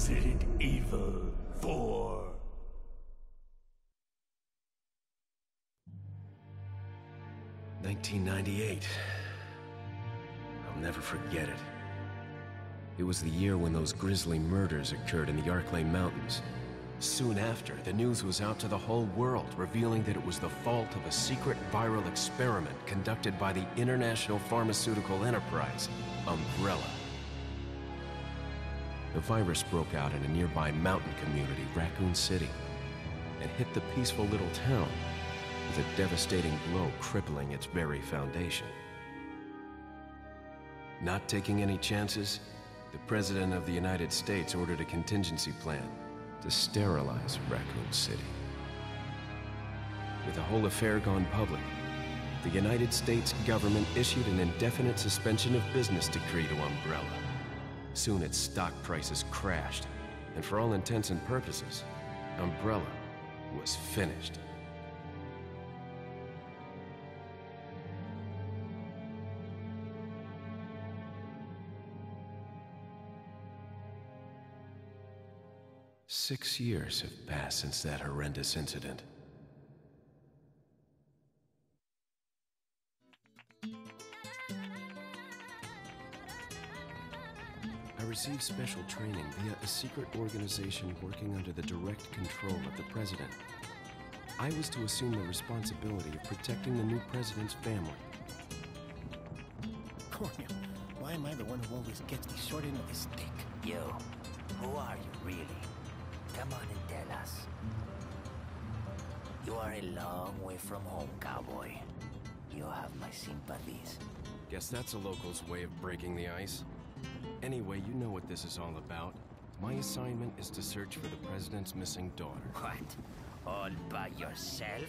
Resident Evil 4. Nineteen ninety-eight. I'll never forget it. It was the year when those grisly murders occurred in the Arklay Mountains. Soon after, the news was out to the whole world, revealing that it was the fault of a secret viral experiment conducted by the international pharmaceutical enterprise, Umbrella. The virus broke out in a nearby mountain community, Raccoon City, and hit the peaceful little town with a devastating blow crippling its very foundation. Not taking any chances, the President of the United States ordered a contingency plan to sterilize Raccoon City. With the whole affair gone public, the United States government issued an indefinite suspension of business decree to Umbrella. Soon its stock prices crashed, and for all intents and purposes, Umbrella was finished. Six years have passed since that horrendous incident. Received special training via a secret organization working under the direct control of the president. I was to assume the responsibility of protecting the new president's family. Coño, why am I the one who always gets the short end of the stick? You, who are you really? Come on and tell us. You are a long way from home, cowboy. You have my sympathies. Guess that's a local's way of breaking the ice. Anyway, you know what this is all about. My assignment is to search for the president's missing daughter. What? All by yourself?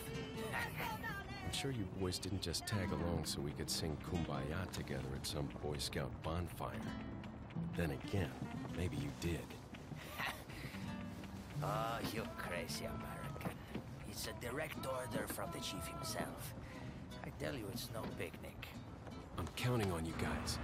I'm sure you boys didn't just tag along so we could sing Kumbaya together at some Boy Scout bonfire. Then again, maybe you did. oh, you crazy American. It's a direct order from the chief himself. I tell you, it's no picnic. I'm counting on you guys.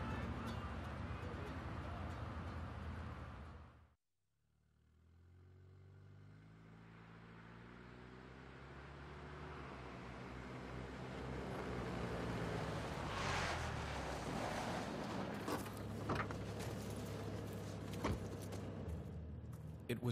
It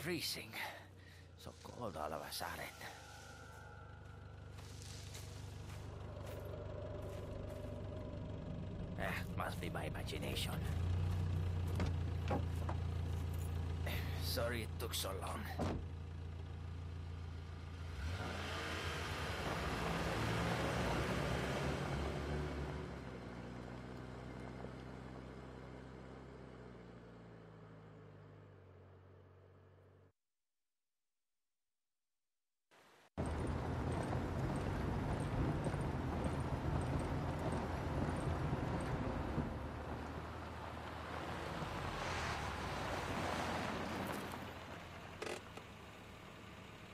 Freezing. So cold all of a sudden. Eh, must be my imagination. Sorry it took so long.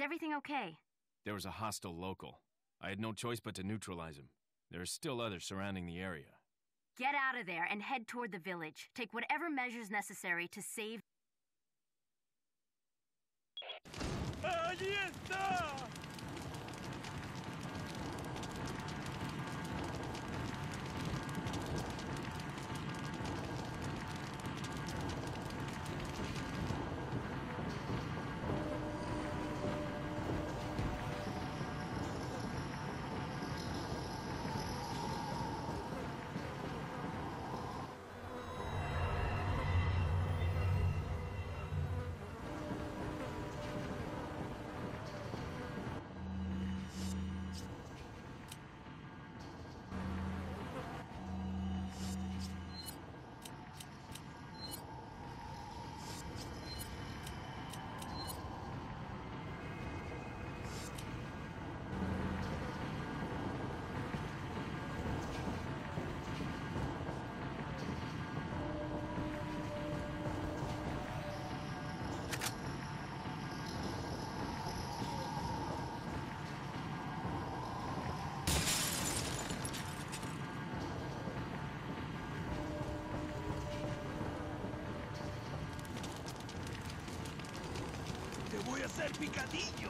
Is everything okay? There was a hostile local. I had no choice but to neutralize him. There are still others surrounding the area. Get out of there and head toward the village. Take whatever measures necessary to save. ¡Allí está! Hacer picadillo!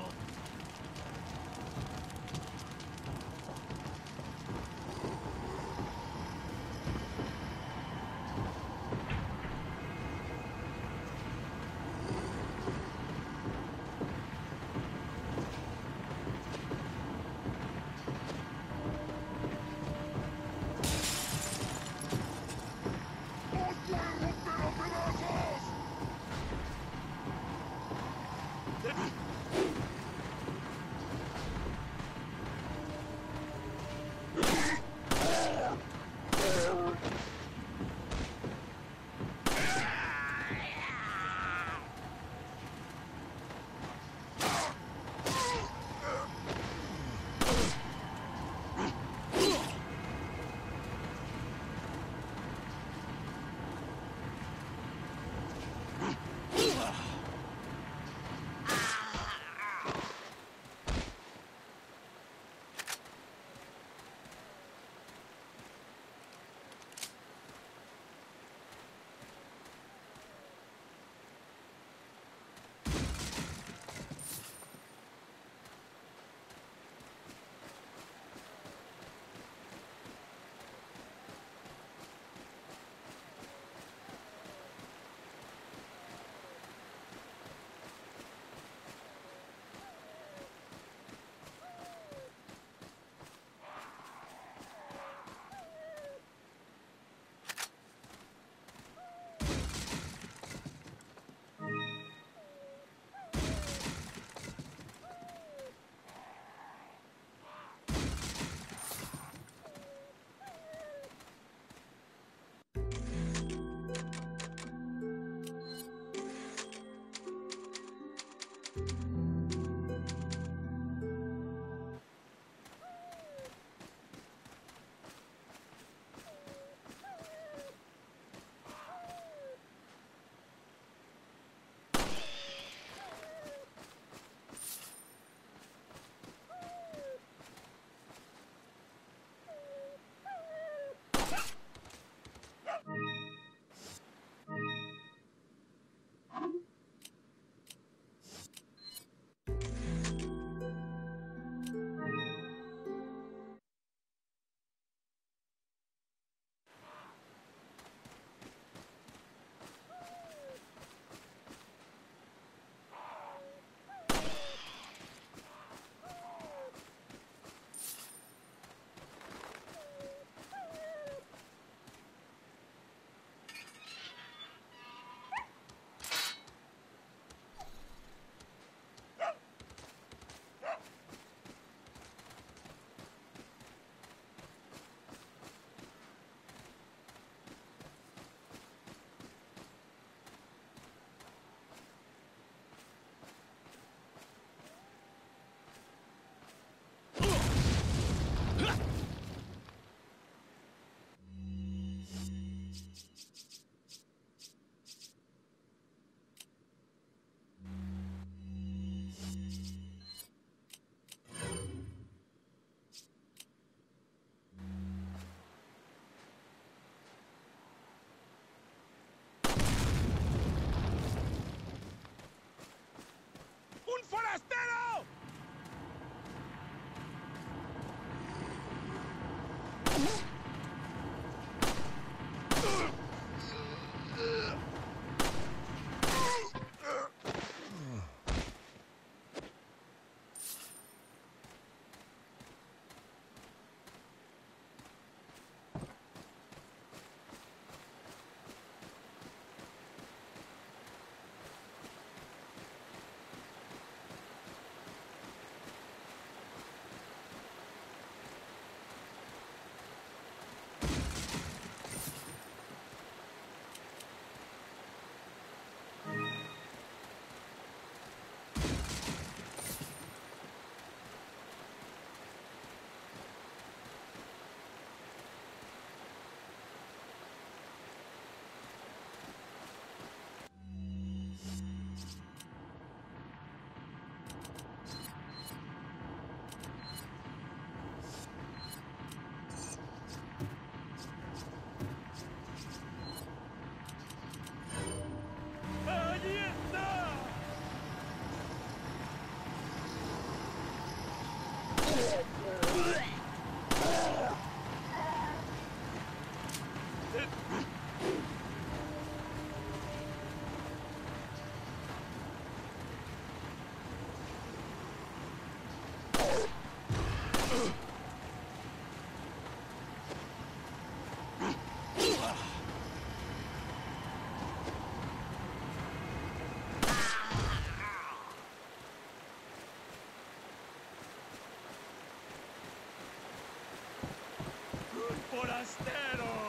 ¡Forastero!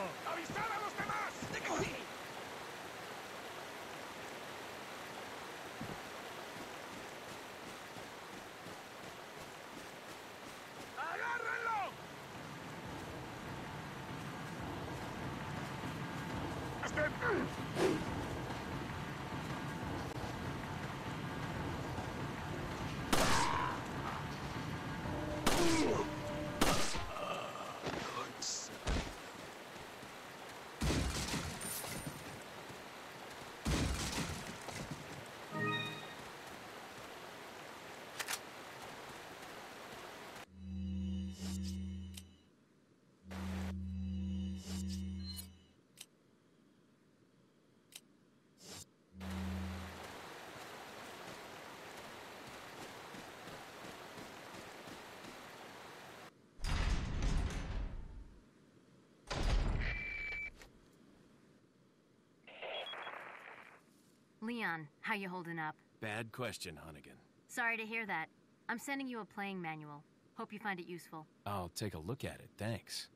Leon, how you holding up? Bad question, Hunnigan. Sorry to hear that. I'm sending you a playing manual. Hope you find it useful. I'll take a look at it, thanks.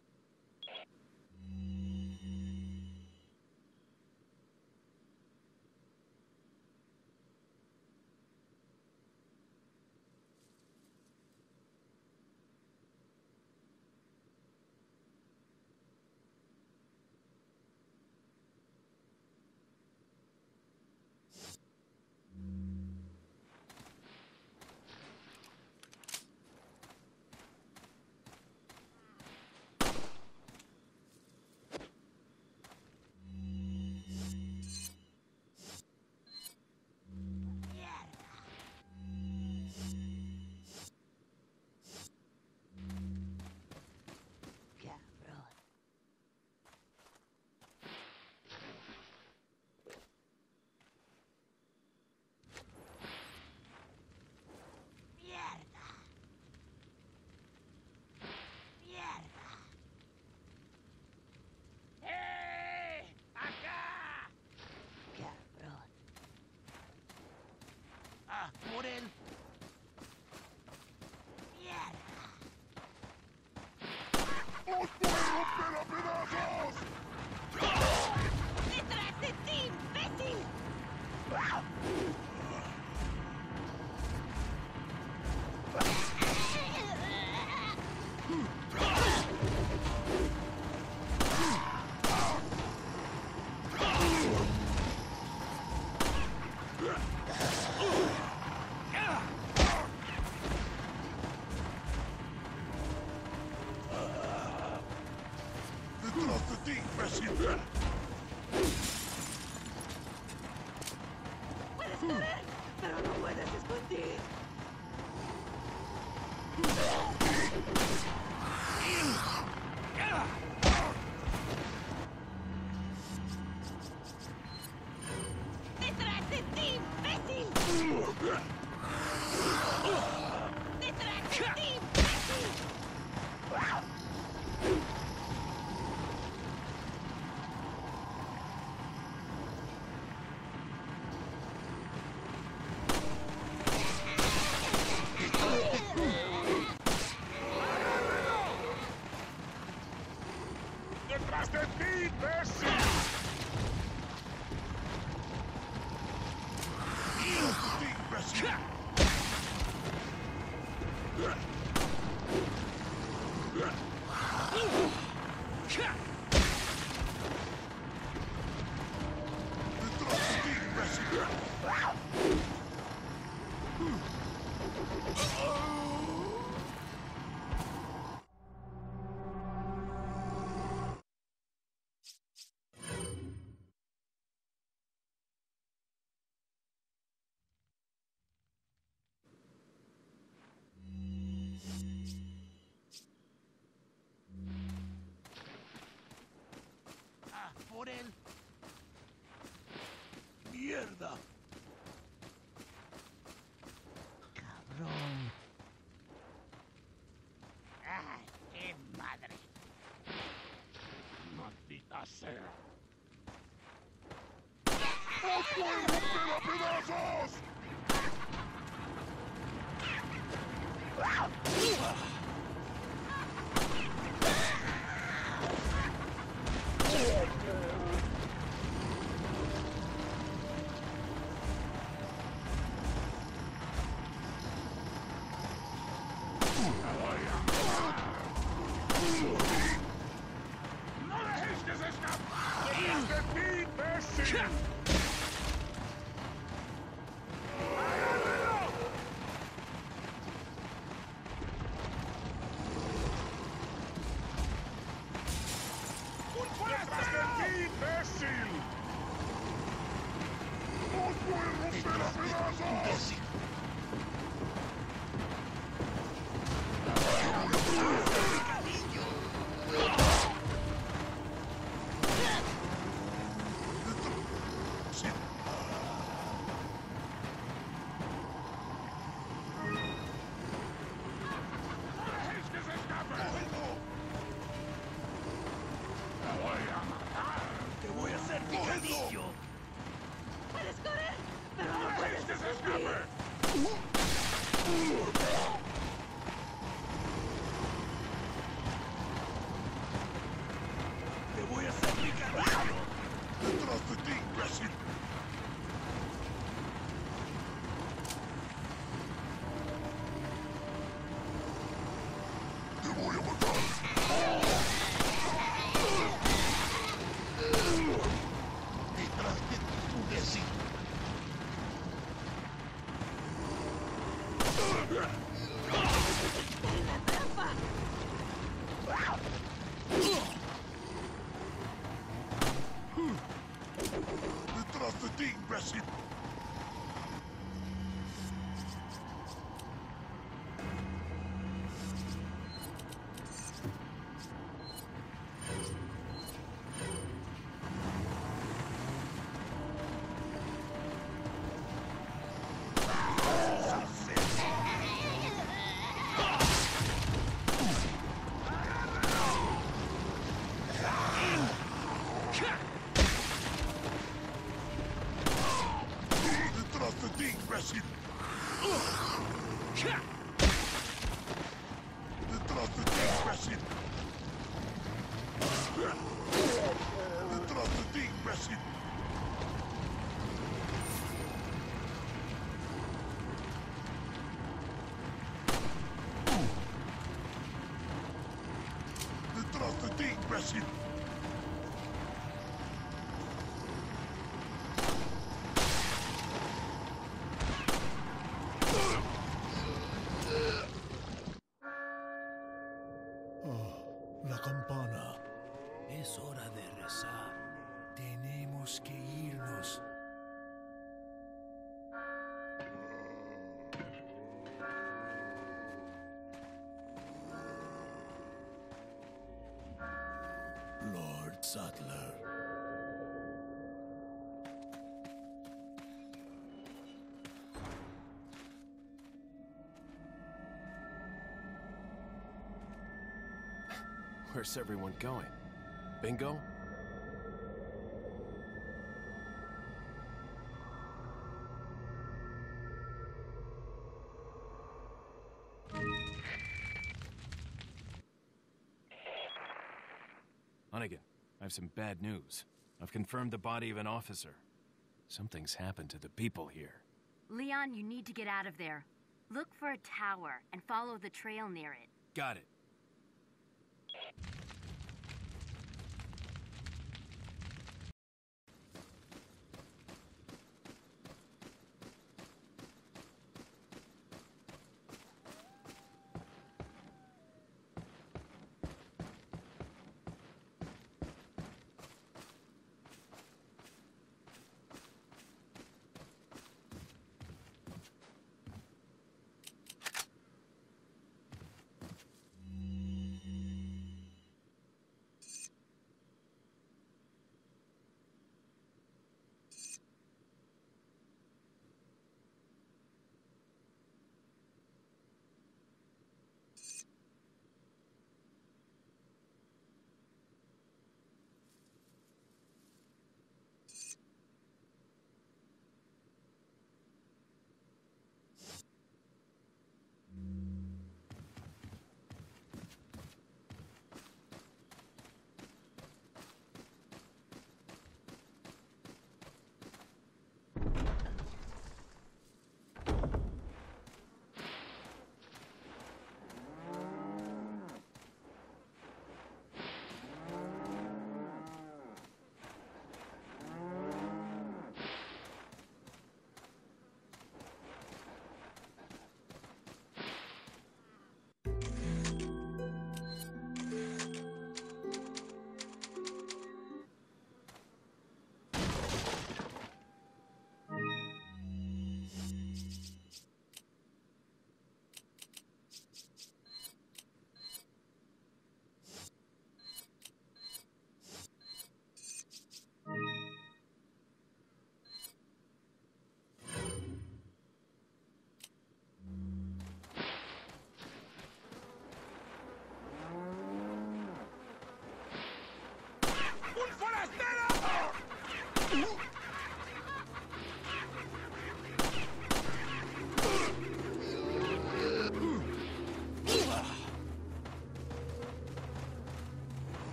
¡Os ¡Detrás de ti, imbécil! Es hora de rezar. Tenemos que irnos. Lord Saddler. Where's everyone going? Bingo? Hunnigan, I have some bad news. I've confirmed the body of an officer. Something's happened to the people here. Leon, you need to get out of there. Look for a tower and follow the trail near it. Got it.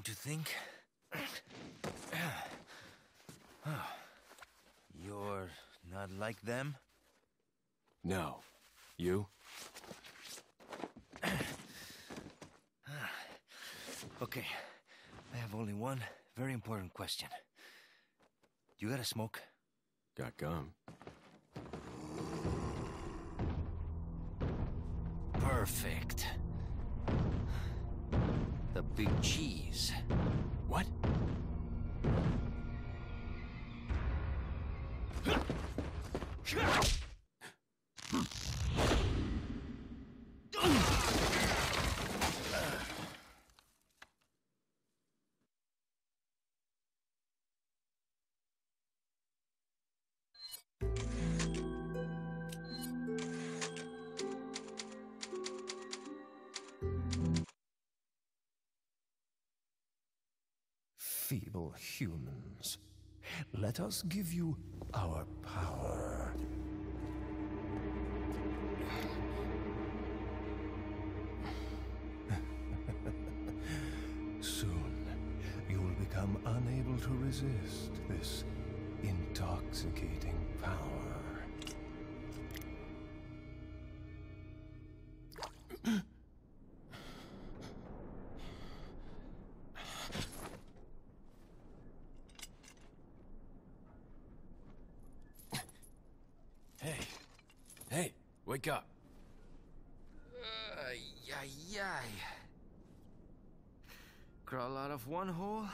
Don't you think? You're not like them? No. You? Okay, I have only one very important question. You got a smoke? Got gum. Perfect. Big cheese. Us give you our power. Soon, you will become unable to resist this intoxicating power. Hey. Hey, wake up. Uh, ay, ay, ay. Crawl out of one hole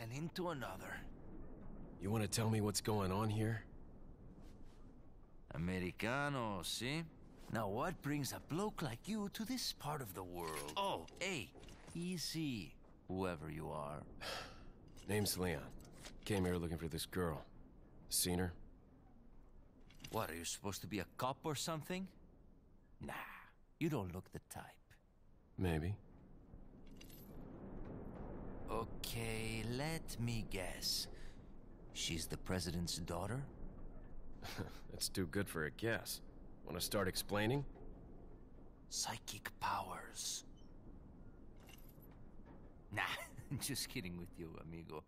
and into another. You want to tell me what's going on here? Americano, see? Now what brings a bloke like you to this part of the world? Oh, hey, easy, whoever you are. Name's Leon. Came here looking for this girl. Seen her? What, are you supposed to be a cop or something? Nah, you don't look the type. Maybe. Okay, let me guess. She's the president's daughter? That's too good for a guess. Want to start explaining? Psychic powers. Nah, just kidding with you, amigo.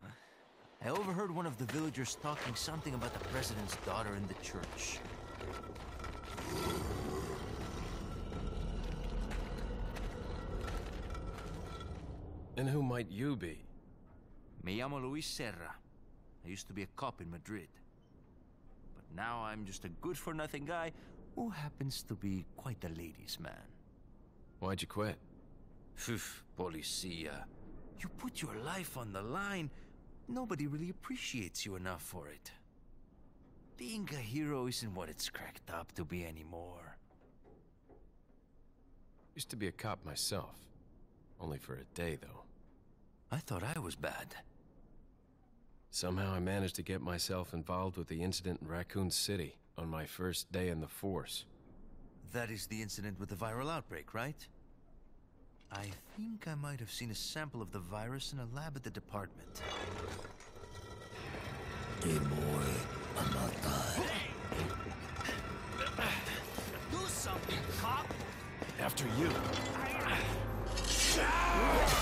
I overheard one of the villagers talking something about the president's daughter in the church. And who might you be? Me llamo Luis Sera. I used to be a cop in Madrid. But now I'm just a good-for-nothing guy who happens to be quite a ladies' man. Why'd you quit? Phew, policia. You put your life on the line, nobody really appreciates you enough for it. Being a hero isn't what it's cracked up to be anymore. Used to be a cop myself. Only for a day, though. I thought I was bad. Somehow I managed to get myself involved with the incident in Raccoon City on my first day in the force. That is the incident with the viral outbreak, right? I think I might have seen a sample of the virus in a lab at the department. Do something, cop! After you. Ah!